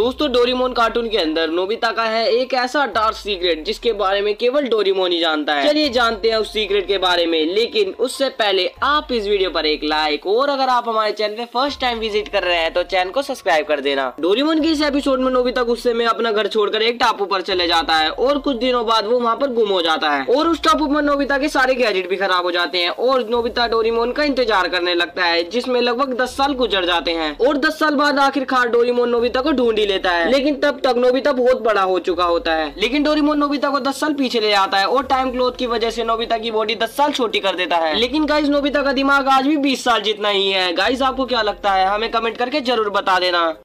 दोस्तों, Doraemon cartoon के अंदर नोबिता का है एक ऐसा डार्क सीक्रेट जिसके बारे में केवल डोरीमोन ही जानता है। चलिए जानते हैं उस सीक्रेट के बारे में, लेकिन उससे पहले आप इस वीडियो पर एक लाइक और अगर आप हमारे चैनल पे फ़र्स्ट टाइम विज़िट कर रहे हैं तो चैनल को सब्सक्राइब कर देना। डोरीमोन के इस एपिसोड में नोबिता गुस्से में अपना घर छोड़कर एक टापू पर चले जाता है और कुछ दिनों बाद वो वहाँ पर गुम हो जाता है। और उस टापू पर नोबिता के सारे गैजेट भी खराब हो जाते हैं और नोबिता डोरीमोन का इंतज़ार करने लगता है, जिसमें लगभग दस साल गुजर जाते हैं। और दस साल बाद आखिरकार डोरीमोन नोबिता को ढूंढ लेता है। लेकिन तब तक नोबिता बहुत बड़ा हो चुका होता है। लेकिन डोरीमोन नोबिता को दस साल पीछे ले जाता है और टाइम क्लोथ की वजह से नोबिता की बॉडी दस साल छोटी कर देता है। लेकिन गाइज़ नोबिता का दिमाग आज भी बीस साल जितना ही है। गाइज़ आपको क्या लगता है? हमें कमेंट करके ज़रूर बता देना।